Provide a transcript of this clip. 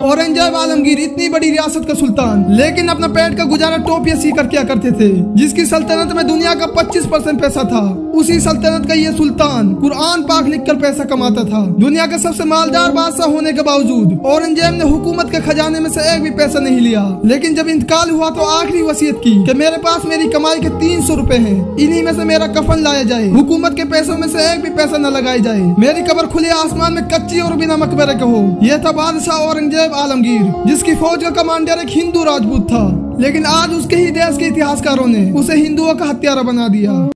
औरंगज़ेब आलमगीर इतनी बड़ी रियासत का सुल्तान, लेकिन अपना पेट का गुजारा टोपिया सीकर किया करते थे, जिसकी सल्तनत में दुनिया का 25 परसेंट पैसा था। उसी सल्तनत का ये सुल्तान कुरान पाक लिखकर पैसा कमाता था। दुनिया का सबसे मालदार बादशाह होने के बावजूद, औरंगज़ेब ने हुकूमत के खजाने में से एक भी पैसा नहीं लिया। लेकिन जब इंतकाल हुआ तो आखिरी वसीयत की कि मेरे पास मेरी कमाई के तीन सौ रूपए है। इन्हीं में से मेरा कफन लाया जाए। हुकूमत के पैसों में से एक भी पैसा न लगाया जाए। मेरी कबर खुले आसमान में कच्ची और बिना मकबरे के हो। यह था बादशाह औरंगज़ेब औरंगज़ेब आलमगीर, जिसकी फौज का कमांडर एक हिंदू राजपूत था, लेकिन आज उसके ही देश के इतिहासकारों ने उसे हिंदुओं का हत्यारा बना दिया।